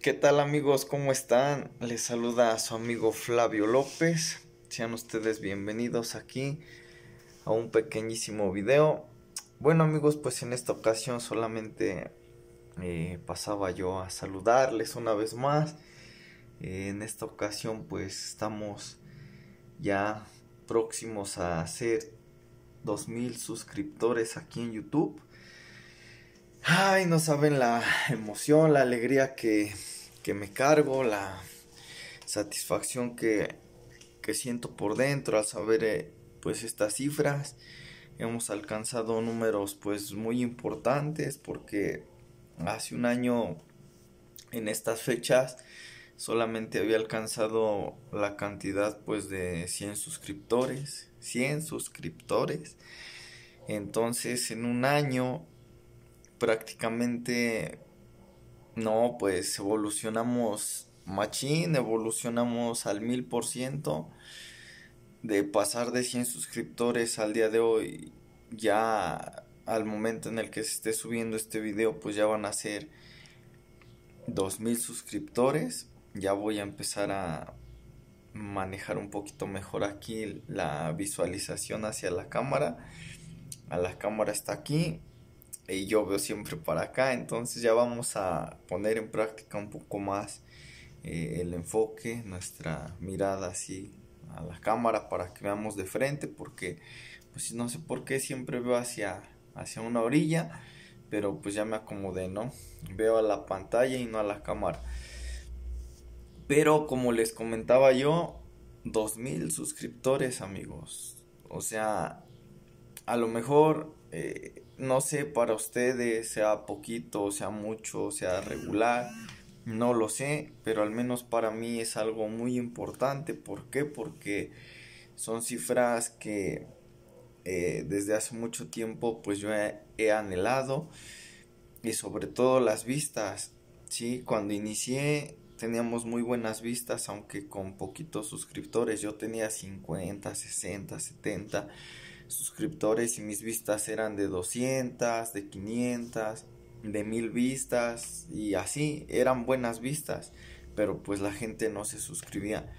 ¿Qué tal amigos? ¿Cómo están? Les saluda a su amigo Flavio López. Sean ustedes bienvenidos aquí a un pequeñísimo video. Bueno amigos, pues en esta ocasión solamente eh, pasaba yo a saludarles una vez más. En esta ocasión pues estamos ya próximos a hacer 2000 suscriptores aquí en YouTube. Ay, no saben la emoción, la alegría que, me cargo, la satisfacción que, que, siento por dentro al saber eh, pues estas cifras. Hemos alcanzado números pues muy importantes porque hace un año en estas fechas solamente había alcanzado la cantidad pues de 100 suscriptores, 100 suscriptores. Entonces en un año prácticamente no, pues evolucionamos machín, evolucionamos al mil por ciento. De pasar de 100 suscriptores al día de hoy ya al momento en el que se esté subiendo este video pues ya van a ser 2000 suscriptores. Ya voy a empezar a manejar un poquito mejor aquí la visualización hacia la cámara. A la cámara está aquí y yo veo siempre para acá, entonces ya vamos a poner en práctica un poco más eh, el enfoque, nuestra mirada así a la cámara para que veamos de frente, porque pues no sé por qué siempre veo hacia, hacia una orilla, pero pues ya me acomodé, ¿no? Veo a la pantalla y no a la cámara. Pero como les comentaba yo, 2000 suscriptores amigos. O sea, a lo mejor eh, no sé para ustedes sea poquito, sea mucho, sea regular, no lo sé, pero al menos para mí es algo muy importante. ¿Por qué? Porque son cifras que eh, desde hace mucho tiempo pues yo he, anhelado y sobre todo las vistas, ¿sí? Cuando inicié teníamos muy buenas vistas, aunque con poquitos suscriptores, yo tenía 50, 60, 70 suscriptores y mis vistas eran de 200, de 500, de 1000 vistas y así, eran buenas vistas, pero pues la gente no se suscribía.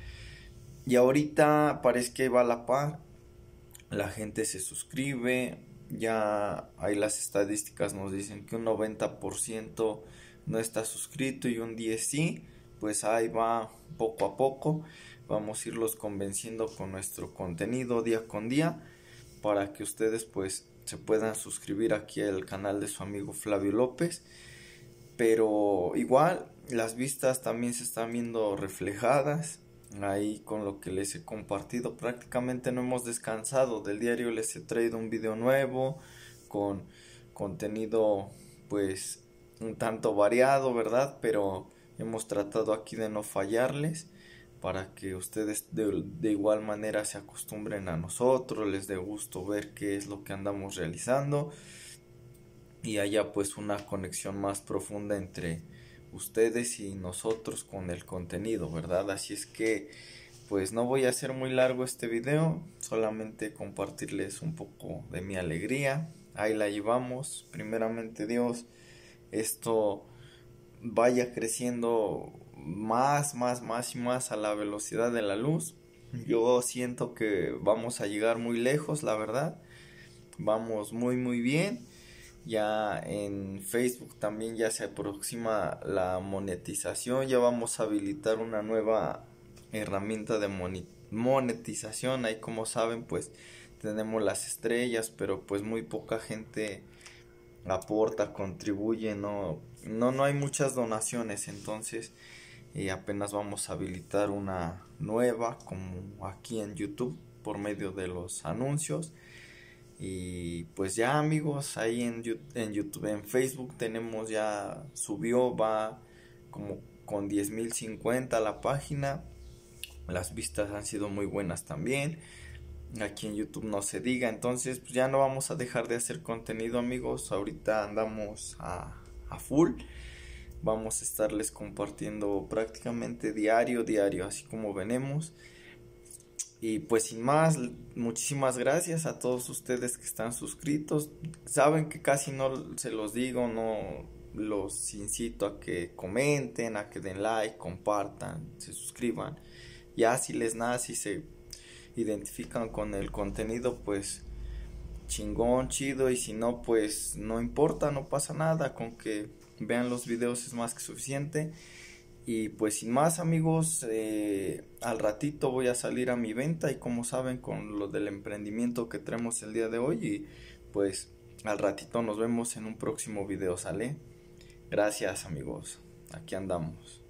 Y ahorita parece que va a la par, la gente se suscribe, ya ahí las estadísticas nos dicen que un 90% no está suscrito y un 10 sí, pues ahí va poco a poco, vamos a irlos convenciendo con nuestro contenido día con día para que ustedes pues se puedan suscribir aquí al canal de su amigo Flavio López. Pero igual las vistas también se están viendo reflejadas ahí con lo que les he compartido. Prácticamente no hemos descansado. Del diario les he traído un video nuevo con contenido pues un tanto variado, ¿verdad? Pero hemos tratado aquí de no fallarles para que ustedes de, igual manera se acostumbren a nosotros, les dé gusto ver qué es lo que andamos realizando y haya pues una conexión más profunda entre ustedes y nosotros con el contenido, ¿verdad? Así es que pues no voy a hacer muy largo este video, solamente compartirles un poco de mi alegría. Ahí la llevamos, primeramente Dios, esto vaya creciendo más, más, más y más a la velocidad de la luz. Yo siento que vamos a llegar muy lejos, la verdad. Vamos muy, muy bien. Ya en Facebook también ya se aproxima la monetización. Ya vamos a habilitar una nueva herramienta de monetización. Ahí como saben pues tenemos las estrellas, pero pues muy poca gente aporta, contribuye, no, no, no hay muchas donaciones, entonces y apenas vamos a habilitar una nueva como aquí en YouTube por medio de los anuncios. Y pues ya amigos ahí en, en YouTube en Facebook tenemos ya subió va como con 10.050 la página. Las vistas han sido muy buenas también. Aquí en YouTube no se diga. Entonces pues ya no vamos a dejar de hacer contenido amigos. Ahorita andamos a, a full vamos a estarles compartiendo prácticamente diario, diario, así como venemos. Y pues sin más, muchísimas gracias a todos ustedes que están suscritos. Saben que casi no se los digo, no, los incito a que comenten, a que den like, compartan, se suscriban. Ya si les nace y se identifican con el contenido, pues chingón, chido. Y si no, pues no importa, no pasa nada. Con que vean los videos es más que suficiente. Y pues sin más amigos, eh, al ratito voy a salir a mi venta y como saben con lo del emprendimiento que tenemos el día de hoy y pues al ratito nos vemos en un próximo video, ¿sale? Gracias amigos, aquí andamos.